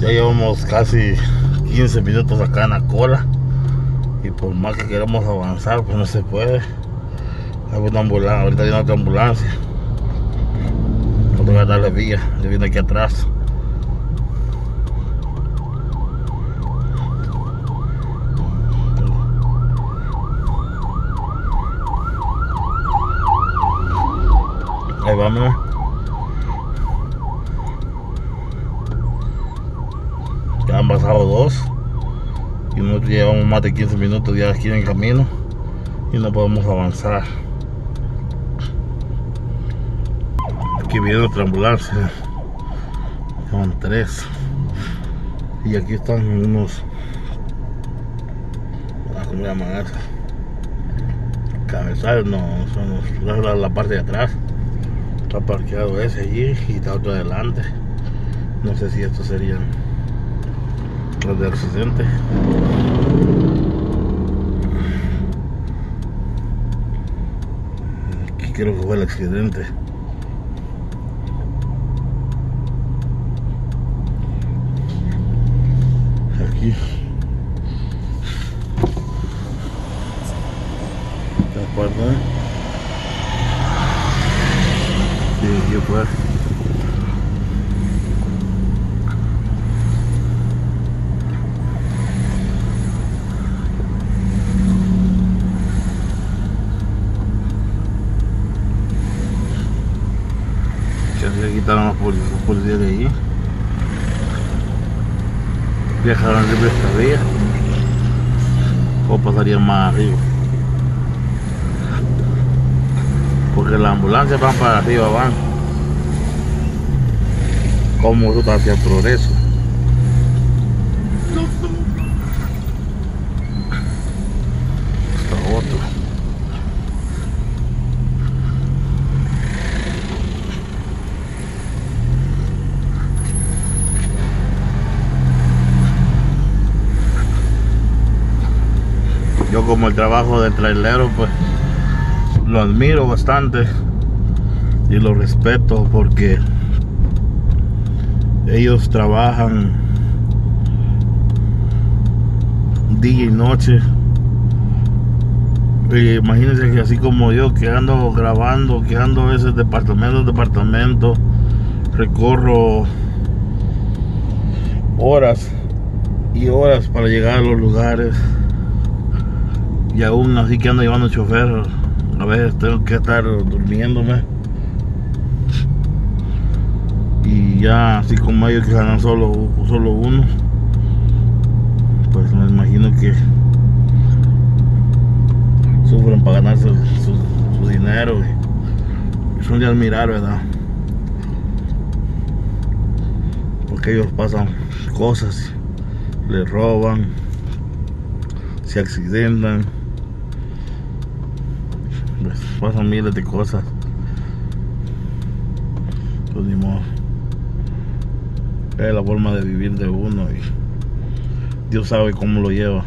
Ya llevamos casi 15 minutos acá en la cola. Y por más que queramos avanzar, pues no se puede. Hay una ambulancia, ahorita viene otra ambulancia. No voy a darle vía, le viene aquí atrás. Ahí vamos. Han pasado dos. Y nosotros llevamos más de 15 minutos ya aquí en camino. Y no podemos avanzar. Aquí viene otra ambulancia. Son tres. Y aquí están unos. ah, ¿Cómo se llaman eso? Cabezales, no, son los- la, la parte de atrás. Está parqueado ese allí y está otro adelante. No sé si estos serían del accidente. Aquí creo que fue el accidente. Aquí. ¿Te acuerdas? Sí, aquí fue. Ya se quitaron los policías de ahí. Viajaron libre esta vía. O pasarían más arriba. Porque las ambulancias van para arriba, van. Como ruta hacia el progreso. Está otro. Como el trabajo de trailero, pues lo admiro bastante y lo respeto porque ellos trabajan día y noche. Y imagínense que así como yo que ando grabando, que ando a veces departamento a departamento, recorro horas y horas para llegar a los lugares. Y aún así que ando llevando chofer, a veces tengo que estar durmiéndome. Y ya así como ellos que ganan solo, solo uno, pues me imagino que sufren para ganarse su, dinero. Son de admirar, ¿verdad? Porque ellos pasan cosas, les roban, se accidentan pasan miles de cosas. Pues ni modo. Es la forma de vivir de uno y Dios sabe cómo lo lleva.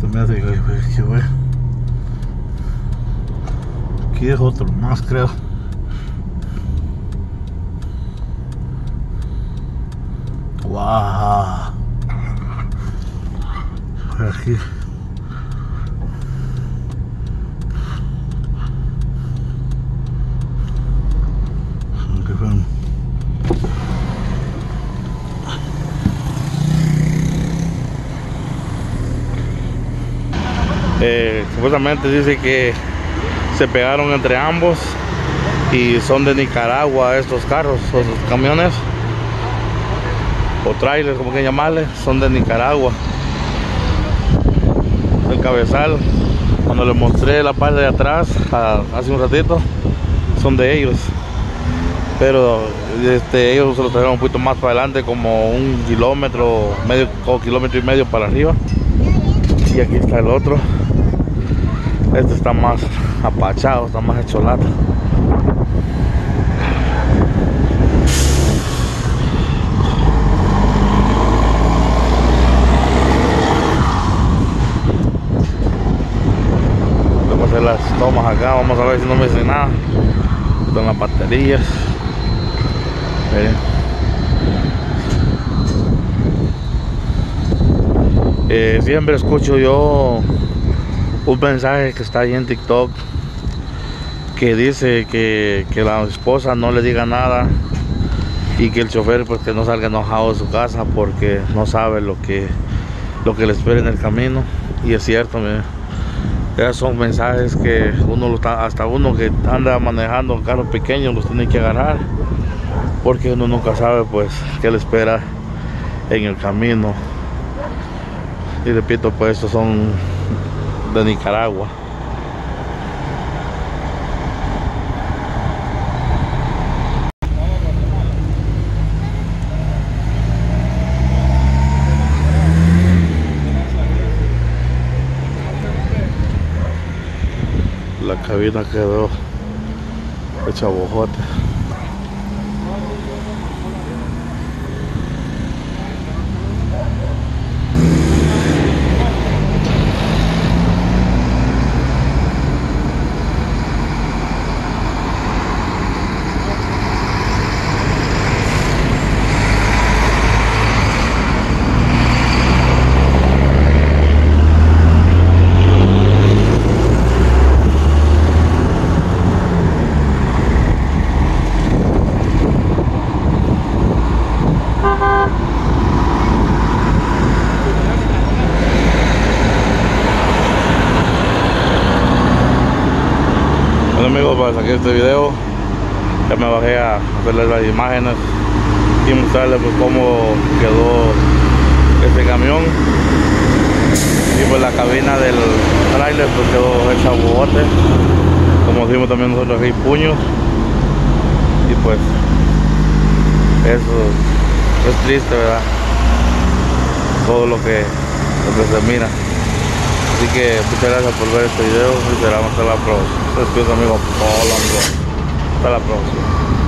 Se me hace que, fue. Aquí es otro más creo. Aquí. Eh, supuestamente dice que se pegaron entre ambos y son de Nicaragua estos carros, estos camiones o trailers, como que llamarle, son de Nicaragua. El cabezal, cuando les mostré la parte de atrás hace un ratito, son de ellos. Pero este, ellos se lo trajeron un poquito más para adelante, como un kilómetro, medio o kilómetro y medio para arriba. Y aquí está el otro. Este está más apachado, está más hecho lata. Las tomas acá vamos a ver si no me dicen nada. Están las baterías. Eh, siempre escucho yo un mensaje que está ahí en TikTok que dice que, que, la esposa no le diga nada y que el chofer pues que no salga enojado de su casa porque no sabe lo que lo que le espera en el camino. Y es cierto esos son mensajes que uno hasta uno que anda manejando carros pequeños los tiene que agarrar porque uno nunca sabe pues qué le espera en el camino. Y repito pues estos son de Nicaragua la cabina quedó hecha bojote amigos para sacar este video. Ya me bajé a hacerles las imágenes y mostrarles pues cómo quedó este camión. Y pues la cabina del trailer pues quedó hecha bote como decimos también nosotros aquí puños. Y pues eso es triste verdad todo lo que, lo que se mira Así que muchas gracias por ver este video y esperamos hasta la próxima. Despido amigo Hasta la próxima.